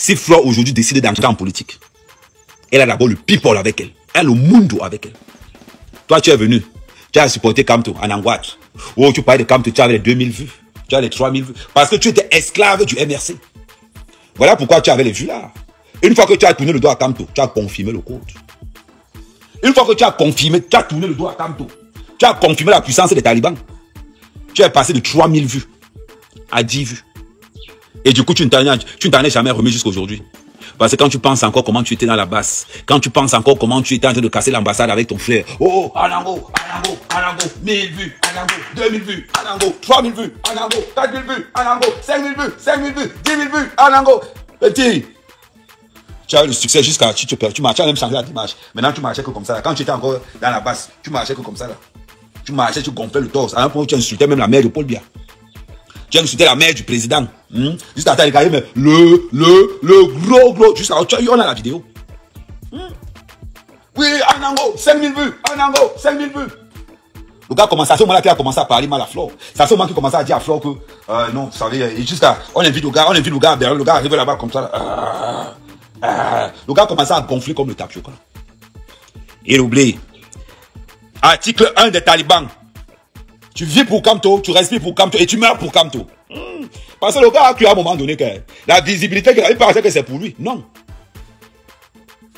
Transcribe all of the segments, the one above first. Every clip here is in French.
Si Flore aujourd'hui décide d'entrer en politique, elle a d'abord le people avec elle. Elle a le mundo avec elle. Toi, tu es venu. Tu as supporté Kamto en Anguat. Oh, tu parlais de Kamto, tu avais les 2000 vues. Tu as les 3000 vues. Parce que tu étais esclave du MRC. Voilà pourquoi tu avais les vues là. Une fois que tu as tourné le doigt à Kamto, tu as confirmé le code. Une fois que tu as confirmé, tu as tourné le doigt à Kamto, tu as confirmé la puissance des talibans. Tu es passé de 3000 vues à 10 vues. Et du coup, tu ne t'en es jamais remis jusqu'à aujourd'hui. Parce que quand tu penses encore comment tu étais dans la basse, quand tu penses encore comment tu étais en train de casser l'ambassade avec ton frère, oh, oh, Anango, Anango, Anango, 1000 vues, Anango, 2000 vues, Anango, 3000 vues, Anango, 4000 vues, Anango, 5000 vues, 5000 vues, 10 000 vues, Anango, petit. Tu as eu le succès jusqu'à tu, tu, tu marchais, même changé la dimanche. Maintenant, tu marchais que comme ça. Quand tu étais encore dans la basse, tu marchais que comme ça. Là. Tu marchais, tu gonflais le torse. À un point où tu insultais même la mère de Paul Biya. Tu insultais la mère du président. Hmm? Jusqu'à temps, mais le, le, le gros, gros. Jusqu'à on a la vidéo. Hmm? Oui, Anango, 5000 vues. Anango, 5000 vues. Le gars commence à ce moment-là, il a commencé à parler mal à Flore. C'est à ce moment qu'il commence à dire à Flore que, euh, non, vous savez, jusqu'à, on invite le gars, on invite le gars, le gars arrive là-bas comme ça. Ah, ah. le gars commence à gonfler comme le tapioca. Il oublie. Article 1 des talibans. Tu vis pour Kamto, tu respires pour Kamto et tu meurs pour Kamto. Hmm. Parce que le gars a cru à un moment donné que la visibilité qu'il avait pensé que c'est pour lui. Non.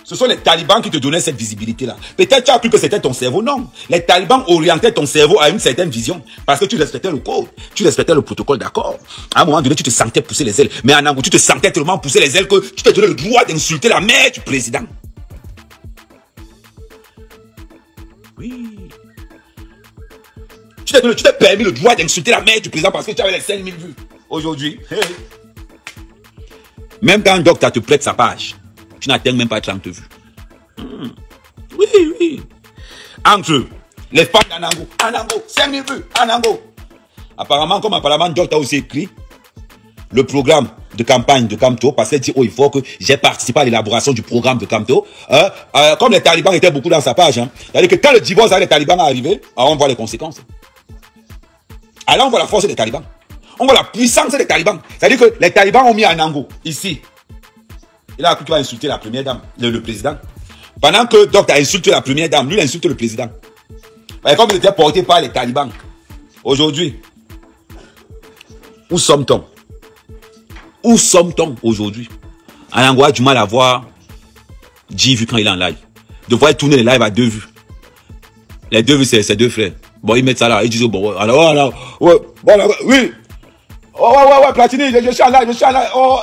Ce sont les talibans qui te donnaient cette visibilité-là. Peut-être tu as cru que c'était ton cerveau. Non. Les talibans orientaient ton cerveau à une certaine vision. Parce que tu respectais le code. Tu respectais le protocole d'accord. À un moment donné, tu te sentais pousser les ailes. Mais en Angola, tu te sentais tellement pousser les ailes que tu t'es donné le droit d'insulter la mère du président. Oui. Tu t'es permis le droit d'insulter la mère du président parce que tu avais les 5000 vues. Aujourd'hui, même quand un docteur te prête sa page, tu n'atteins même pas 30 vues. Hmm. Oui, oui. Entre les femmes d'Anango, Anango, 5000 vues, Anango. Apparemment, comme apparemment, docteur a aussi écrit le programme de campagne de Kamto, parce qu'elle dit, oh, il faut que j'ai participé à l'élaboration du programme de Kamto. Hein? Euh, comme les talibans étaient beaucoup dans sa page, hein. c'est-à-dire que quand le divorce avec les talibans est arrivé, on voit les conséquences. Alors on voit la force des talibans. On voit la puissance des talibans. C'est-à-dire que les talibans ont mis un ango ici. Il a cru qu'il va insulter la première dame, le, président. Pendant que Doc a insulté la première dame, lui il insulte le président. Et comme il était porté par les talibans, aujourd'hui, où sommes-nous Où sommes-nous aujourd'hui? Anango a du mal à voir 10 vues quand il est en live. De voir tourner les lives à deux vues. Les deux vues, c'est ses deux frères. Bon, ils mettent ça là, ils disent, bon, alors, alors, ouais, bon, oui. Oh, ouais, ouais, ouais, Platini, je, suis en je suis en. Oh,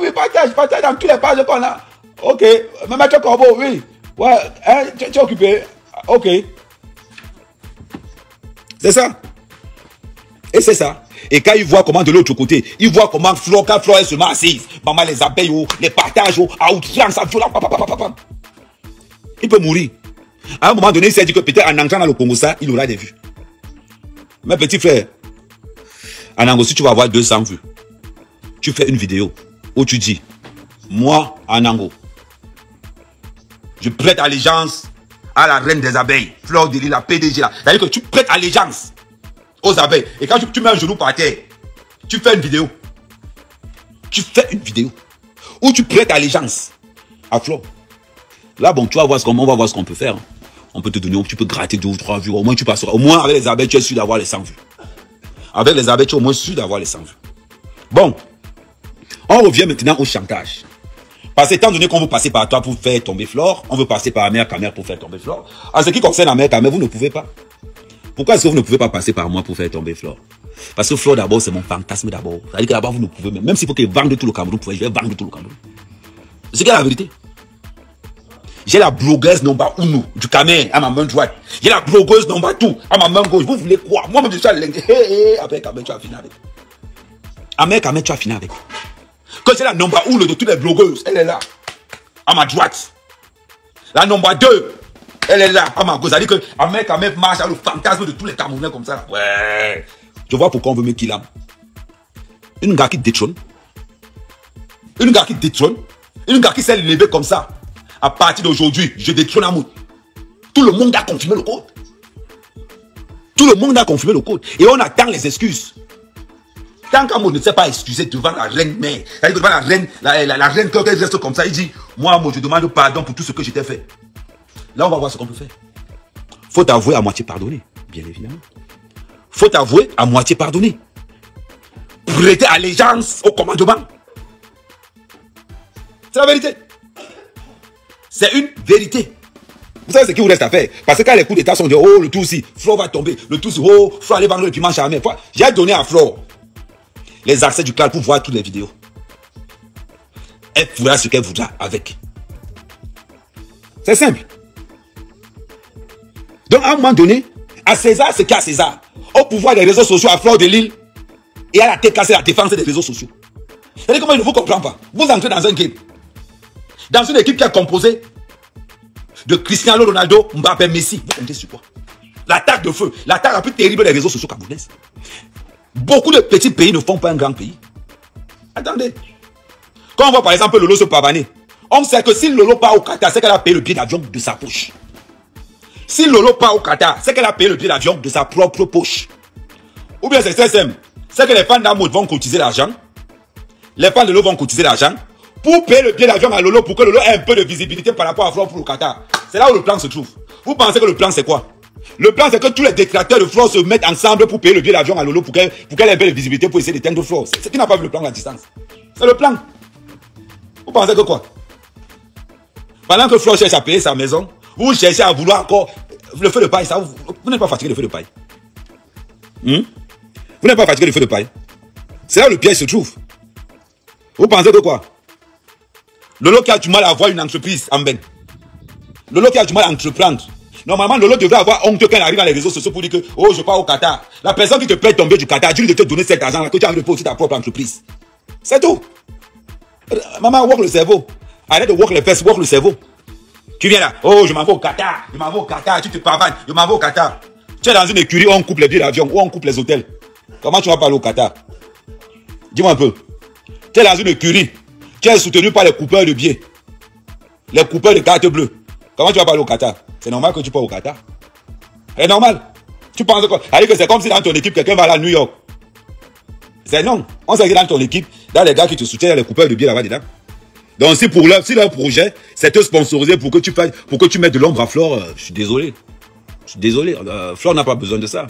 oui, partage, partage dans tous les pages qu'on a. Ok, Maître Corbeau, oui. Ouais, hein, tu, es occupé. Ok. C'est ça. Et c'est ça. Et quand ils voient comment de l'autre côté, ils voient comment Flo, quand Flo se met assise, maman les abeilles, oh, les partages, oh, à outrance, à violence, il peut mourir. À un moment donné, il s'est dit que peut-être en entrant dans le Congo, ça, il aura des vues. Mes petits frères, en si tu vas avoir 200 vues, tu fais une vidéo où tu dis, moi, en Angola, je prête allégeance à la reine des abeilles, Fleur de la PDG. C'est-à-dire que tu prêtes allégeance aux abeilles. Et quand tu, mets un genou par terre, tu fais une vidéo. Tu fais une vidéo où tu prêtes allégeance à Flore. Là, bon, tu vas voir ce qu'on va voir ce qu'on peut faire. On peut te donner, tu peux gratter deux ou trois vues. Au moins, tu passeras. Au moins, avec les abeilles, tu es sûr d'avoir les 100 vues. Avec les abeilles, tu es au moins sûr d'avoir les 100 vues. Bon. On revient maintenant au chantage. Parce que étant donné qu'on veut passer par toi pour faire tomber Flore, on veut passer par mère Camer pour faire tomber Flore. En ce qui concerne mère Camer, vous ne pouvez pas. Pourquoi est-ce que vous ne pouvez pas passer par moi pour faire tomber Flore? Parce que Flore d'abord, c'est mon fantasme d'abord. C'est-à-dire que d'abord, vous ne pouvez même. Même s'il faut que je vende tout le Cameroun, je vais vendre tout le Cameroun. C'est la vérité. J'ai la blogueuse number uno du Cameroun à ma main droite. J'ai la blogueuse number tout à ma main gauche. Vous voulez quoi? Moi-même, je suis à l'engue. Hé, après Cameroun, tu vas finir avec. Avec Cameroun, tu vas finir avec. Quand c'est la number uno de toutes les blogueuses, elle est là, à ma droite. La number 2, elle est là, à ma gauche. C'est-à-dire que Ahmed marche à le fantasme de tous les Camerounais comme ça. Ouais. Je vois pourquoi on veut me killer. Une gars qui détrône. Une gars qui détrône. Une gars qui s'est levé comme ça à partir d'aujourd'hui, je détruis l'amour. Tout le monde a confirmé le code. Tout le monde a confirmé le code. Et on attend les excuses. Tant qu'Amo ne s'est pas excusé devant la reine mère, devant la reine, la, reine quand elle reste comme ça, il dit, moi, moi, je demande pardon pour tout ce que j'étais fait. Là, on va voir ce qu'on peut faire. Faut avouer à moitié pardonner, bien évidemment. Faut avouer à moitié pardonner. Prêter allégeance au commandement. C'est la vérité. C'est une vérité. Vous savez ce qu'il vous reste à faire? Parce que quand les coups d'état sont de oh, le tout aussi, Flo va tomber, le tout oh, faut aller vendre le piment charmé. J'ai donné à Flo les accès du cloud pour voir toutes les vidéos. Elle fera ce qu'elle voudra avec. C'est simple. Donc, à un moment donné, à César, ce qu'à César. Au pouvoir des réseaux sociaux à fleur de l'île. Et à la cassée la défense des réseaux sociaux. C'est comment il ne vous comprend pas. Vous entrez dans un game. Dans une équipe qui est composée de Cristiano Ronaldo, Mbappé, Messi. Vous comptez sur quoi? L'attaque de feu, l'attaque la plus terrible des réseaux sociaux camerounais. Beaucoup de petits pays ne font pas un grand pays. Attendez. Quand on voit par exemple Lolo se pavaner, on sait que si Lolo part au Qatar, c'est qu'elle a payé le billet d'avion de sa poche. Si Lolo part au Qatar, c'est qu'elle a payé le billet d'avion de sa propre poche. Ou bien c'est très simple. C'est que les fans d'Amoud vont cotiser l'argent. Les fans de Lolo vont cotiser l'argent pour payer le billet d'avion à Lolo pour que Lolo ait un peu de visibilité par rapport à Flore pour le Qatar. C'est là où le plan se trouve. Vous pensez que le plan c'est quoi? Le plan c'est que tous les détracteurs de Flore se mettent ensemble pour payer le billet d'avion à Lolo pour qu'elle ait un peu de visibilité pour essayer d'éteindre Flore. C'est qui n'a pas vu le plan à distance. C'est le plan. Vous pensez que quoi? Pendant que Flore cherche à payer sa maison, vous cherchez à vouloir encore le feu de paille. Ça, vous, n'êtes pas fatigué le feu de paille. Hmm? Vous n'êtes pas fatigué le feu de paille. C'est là où le piège se trouve. Vous pensez que quoi? Lolo qui a du mal à avoir une entreprise en ben. Lolo qui a du mal à entreprendre. Normalement, Lolo devrait avoir honte quand il arrive dans les réseaux sociaux pour dire que, oh, je pars au Qatar. La personne qui te plaît tomber du Qatar, dis-lui de te donner cet argent là que tu as envie de ta propre entreprise. C'est tout. Maman, work le cerveau. Arrête de work les fesses, work le cerveau. Tu viens là, oh, je m'en vais au Qatar, je m'en vais au Qatar, tu te pavanes, je m'en vais au Qatar. Tu es dans une écurie où on coupe les billets d'avion, où on coupe les hôtels. Comment tu vas parler au Qatar? Dis-moi un peu. Tu es dans une écurie tu soutenu par les coupeurs de billets. Les coupeurs de cartes bleues. Comment tu vas parler au Qatar? C'est normal que tu parles au Qatar. C'est normal. Tu penses quoi? Que c'est comme si dans ton équipe, quelqu'un va aller à New York. C'est non. On sait que dans ton équipe, dans les gars qui te soutiennent, les coupeurs de billets là-bas dedans. Donc si pour leur, si leur projet, c'est te sponsoriser pour que tu fasses, pour que tu mettes de l'ombre à Flore, euh, je suis désolé. Je suis désolé. Euh, Flore n'a pas besoin de ça.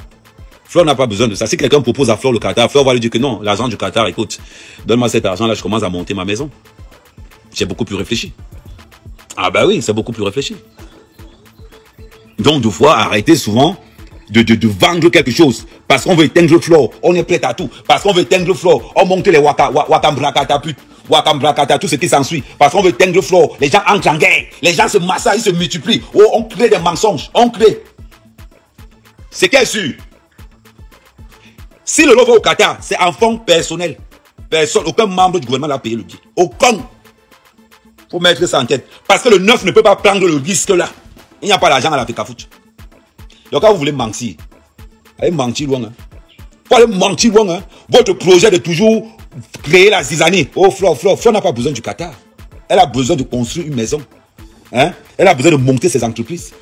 Flore n'a pas besoin de ça. Si quelqu'un propose à Flore le Qatar, Flore va lui dire que non, l'argent du Qatar, écoute, donne-moi cet argent-là, je commence à monter ma maison. J'ai beaucoup plus réfléchi. Ah bah oui, c'est beaucoup plus réfléchi. Donc, de fois, arrêtez souvent de, de, vendre quelque chose. Parce qu'on veut éteindre Flore, on est prêt à tout. Parce qu'on veut éteindre Flore, on monte les waka, wakambrakata pute, wakambrakata, tout ce qui s'ensuit. Parce qu'on veut éteindre Flore, les gens entrent en guerre, les gens se massacrent, ils se multiplient. Oh, on crée des mensonges, on crée. C'est qu'est sûr? Si le lot va au Qatar, c'est en fonds personnel. Personne, aucun membre du gouvernement n'a payé le billet. Aucun. faut mettre ça en tête. Parce que le neuf ne peut pas prendre le risque là. Il n'y a pas d'argent à la foot. Donc quand vous voulez mentir, allez mentir loin. Hein. Vous allez mentir loin. Hein. Votre projet de toujours créer la zizanie. Oh, Flo, Flo, Flo n'a pas besoin du Qatar. Elle a besoin de construire une maison. Hein? Elle a besoin de monter ses entreprises.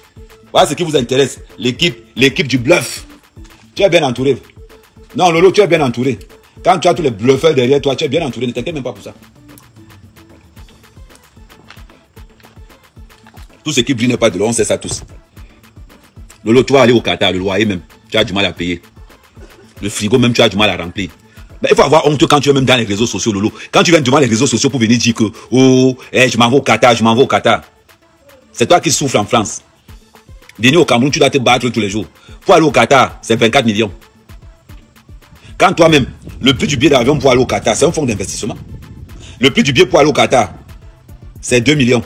Voilà ce qui vous intéresse. L'équipe, l'équipe du bluff. Tu es bien entouré. Non, Lolo, tu es bien entouré. Quand tu as tous les bluffeurs derrière toi, tu es bien entouré. Ne t'inquiète même pas pour ça. Tout ce qui brille n'est pas de l'eau, on sait ça tous. Lolo, vas aller au Qatar, le loyer même, tu as du mal à payer. Le frigo même, tu as du mal à remplir. Mais il faut avoir honte quand tu es même dans les réseaux sociaux, Lolo. Quand tu viens devant les réseaux sociaux pour venir dire que, oh, eh, je m'en vais au Qatar, je m'en vais au Qatar. C'est toi qui souffres en France. Venir au Cameroun, tu dois te battre tous les jours. Pour aller au Qatar, c'est 24 millions. Quand toi-même, le prix du billet d'avion pour aller au Qatar, c'est un fonds d'investissement. Le prix du billet pour aller au Qatar, c'est 2 millions.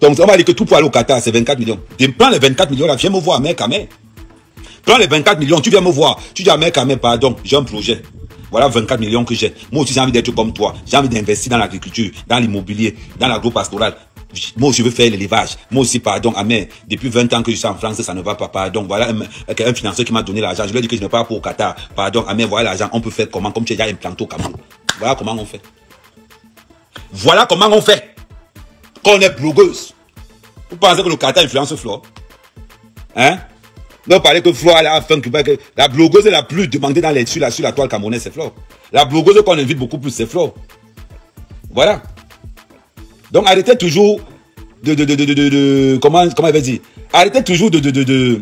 Donc, on va dire que tout pour aller au Qatar, c'est 24 millions. prends les 24 millions là, viens me voir, mec, mec. Prends les 24 millions, tu viens me voir. Tu dis à mec, mec, pardon, j'ai un projet. Voilà 24 millions que j'ai. Moi aussi, j'ai envie d'être comme toi. J'ai envie d'investir dans l'agriculture, dans l'immobilier, dans l'agro-pastoral. Moi, je veux faire l'élevage. Moi aussi, pardon, mais depuis 20 ans que je suis en France, ça ne va pas, pardon. Voilà un, financier qui m'a donné l'argent. Je lui ai dit que je ne pas pour au Qatar. Pardon, mais voilà l'argent. On peut faire comment? Comme tu es déjà implanté au Cameroun. Voilà comment on fait. Voilà comment on fait. Quand on est blogueuse. Vous pensez que le Qatar influence Flore? Hein? Ne parlez que Flore, elle a faim. La blogueuse la plus demandée dans les, sur, la, sur la toile camerounaise, c'est Flore. La blogueuse qu'on invite beaucoup plus, c'est Flore. Voilà. Donc arrêtez toujours de, de, de, de, comment, comment elle va dire? Arrêtez toujours de, de,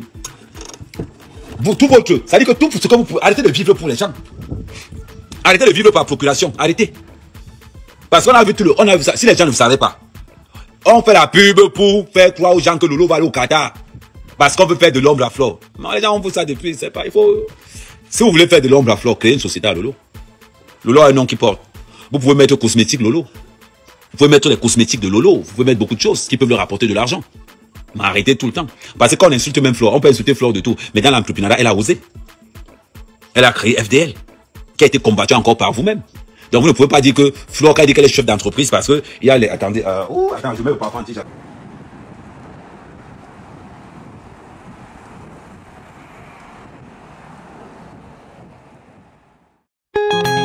tout votre, ça dit que tout ce que vous pouvez, arrêtez de vivre pour les gens. Arrêtez de vivre par procuration, arrêtez. Parce qu'on a vu tout le, on a vu ça, si les gens ne savaient pas. On fait la pub pour faire croire aux gens que Lolo va aller au Qatar. Parce qu'on veut faire de l'ombre à flore. Non, les gens ont vu ça depuis, c'est pas, il faut, si vous voulez faire de l'ombre à flore, créez une société à Lolo. Lolo a un nom qui porte. Vous pouvez mettre cosmétique Lolo. Vous pouvez mettre les cosmétiques de Lolo. Vous pouvez mettre beaucoup de choses qui peuvent leur rapporter de l'argent. Mais arrêtez tout le temps. Parce que quand on insulte même Flore, on peut insulter Flore de tout. Mais dans l'entrepreneuriat, elle a osé. Elle a créé FDL, qui a été combattu encore par vous-même. Donc vous ne pouvez pas dire que Flore a dit qu'elle est chef d'entreprise parce que il y a les... Attendez, euh, oh, attends, je mets le parfum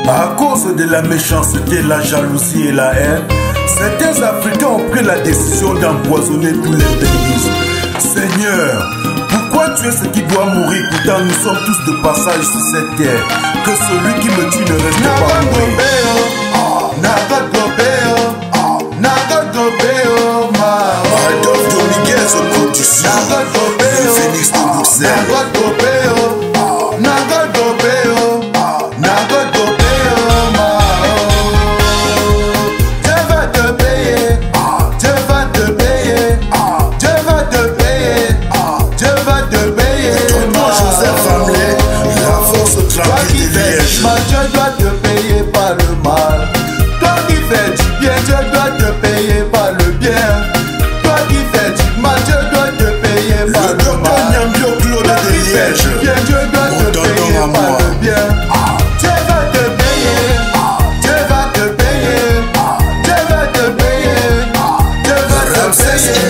À cause de la méchanceté, la jalousie et la haine, certains Africains ont pris la décision d'empoisonner tous les pays. Seigneur, pourquoi tu es ce qui doit mourir? Pourtant, nous sommes tous de passage sur cette terre. Que celui qui me tue ne reste pas Doit te payer par le mal. Toi qui fais du bien, Dieu doit te payer par le bien. Toi qui fais du mal, Dieu doit te payer par le, le mal. Toi qui fais du bien, Dieu doit te payer par moi. le bien. Dieu va te payer. Dieu va te payer. Dieu va te payer. Dieu va te payer.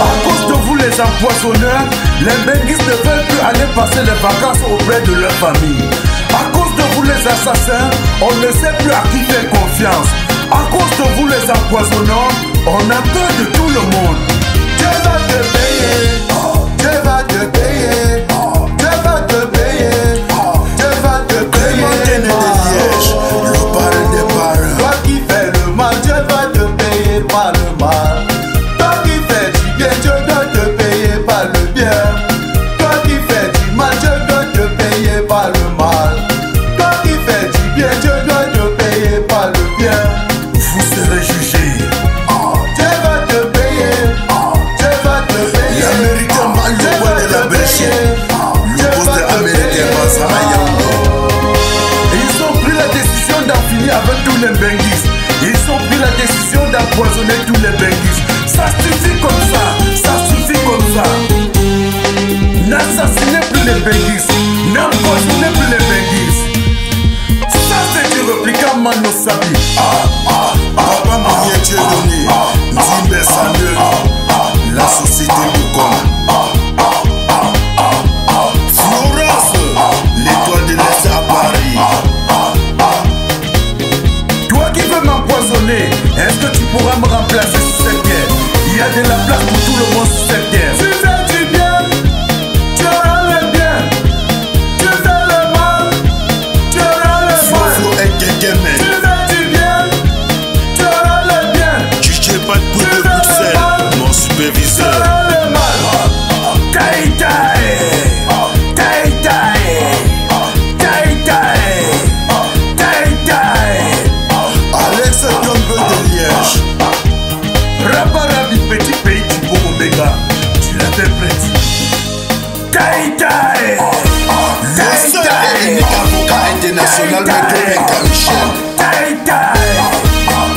À cause de vous les empoisonneurs, les benguistes ne veulent plus aller passer les vacances auprès de leur famille. Les assassins, on ne sait plus à qui faire confiance. À cause de vous les empoisonneurs, on a peur de tout le monde. Dieu va te payer, Dieu N'empos ne plebe giz Sa se di replika man nou sabi. Baba mwenye dje doni Mdi mbe sa ne La sosite pou kon unique avocat international Maître Michel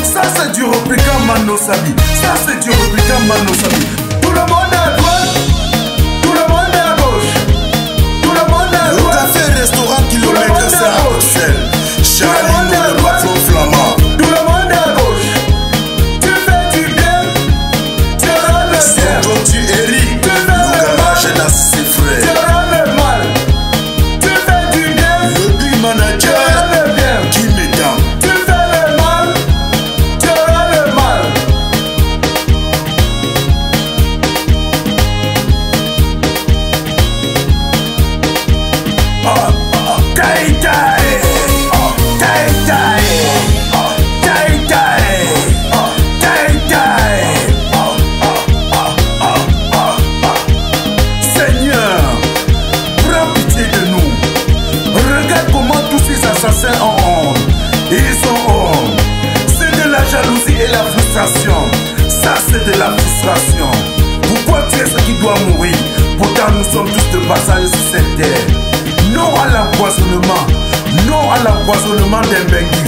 Ça c'est du répliquant Mano Sabi Ça c'est du répliquant Mano Sabi Tout le monde à droite Tout le monde à gauche. Tout le monde à Le droite café restaurant kilomètre 5 l'empoisonnement. Non